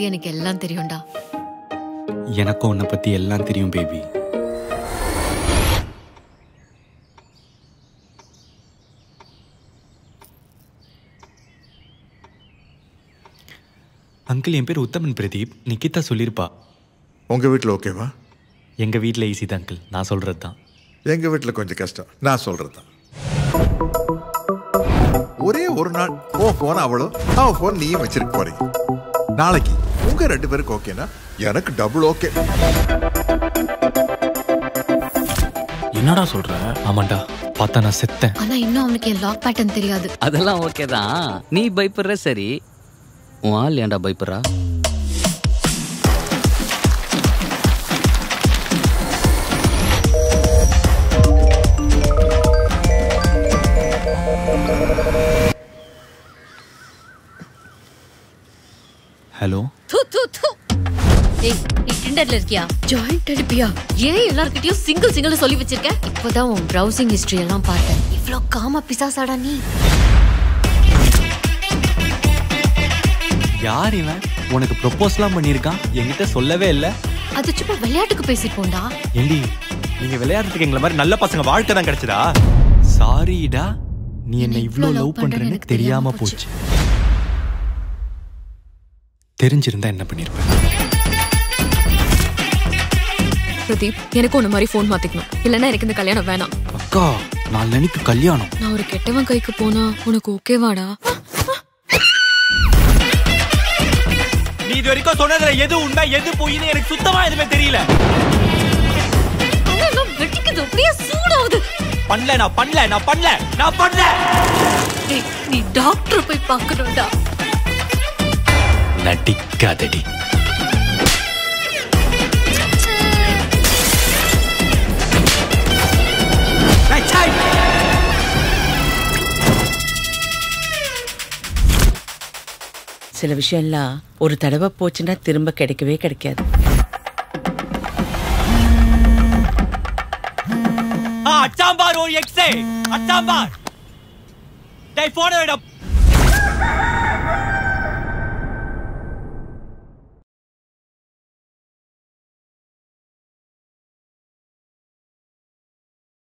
பத்தி எனக்கு எல்லாம் தெரியும்டா. எனக்கும் உன்னை பத்தி எல்லாம் தெரியும் பேபி அங்கிள் என் பேர் உத்தமன் பிரதீப். நிக்கிதா சொல்லியிருப்பா. உங்க வீட்டில் ஓகேவா எங்க வீட்டில் ஈஸி தான் அங்கிள். நான் சொல்றது தான் எங்க வீட்டில் கொஞ்சம் கஷ்டம். நான் சொல்றது தான் ஒரே ஒரு நாள் ஓ போன் அவளும் அவன் போன் நீயும் வச்சிருக்க போறீங்க. நாளைக்கு. உங்க ரெண்டு பேருக்கு ஓகேனா? எனக்கு டபுள் ஓகே என்னடா சொல்ற? ஆமாண்டா பார்த்தா நான் செத்தேன். ஆனா இன்னும் அவனுக்கு என் லாக் பேட்டர்ன் தெரியாது. அதெல்லாம் ஓகே தான். நீ பயப்படுற சரி. உன் ஆள் ஏன்டா பயப்படுறா? ஹலோ? தூ தூ தூ. ஏய் நீ டிண்டர்ல இருக்கியா? ஜாயிண்ட் அடிப்பியா? ஏன் எல்லார்கிட்டயும் சிங்கிள் சிங்கிள் சொல்லி வச்சிருக்க? இப்போதான் உன் பிரவுசிங் ஹிஸ்டரி எல்லாம் பார்த்தேன். இவ்ளோ காம பிசாசாடா நீ. யார் இவன்? உனக்கு ப்ரொப்போஸ்லாம் பண்ணியிருக்கான். என்கிட்ட சொல்லவே இல்லை. அது சும்மா விளையாட்டுக்கு பேசிப்போம்டா ஏண்டி நீங்க விளையாடுறதுக்கு எங்களை மாதிரி நல்ல பசங்க வாழ்க்கை தான் கிடைச்சதா? சாரிடா நீ என்ன இவ்ளோ லவ் பண்றேன்னு தெரியாம போச்சு. தெரிஞ்சிருந்தா என்ன பண்ணிருப்பேன் பிரதீப் எனக்கு உன்ன மாதிரி ஃபோன் மாத்திக்கணும். இல்லைன்னா எனக்கு இந்த கல்யாணம் வேணாம். அக்கா நாளைக்கு கல்யாணம். நான் ஒரு கெட்டவன் கைக்கு போனா உனக்கு ஓகேவாடா நீ இது வரைக்கும் சொன்னதுல எது உண்மை எது பொய்ன்னு எனக்கு சுத்தமா எதுவுமே தெரியல. வெட்டிக்குது அப்படியே சூடாகுது. பண்ணல நான் பண்ணல நான் பண்ணல நான் பண்ணல. ஏய், நீ டாக்டர் போய் பார்க்கணும்டா. நடிக்காதடி. சில விஷயம்லாம் ஒரு தடவை போச்சுன்னா திரும்ப கிடைக்கவே கிடைக்காது. அச்சாம்பார் ஒரு எக்ஸே. அச்சாம்பார். டேய் போன